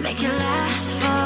Make it last for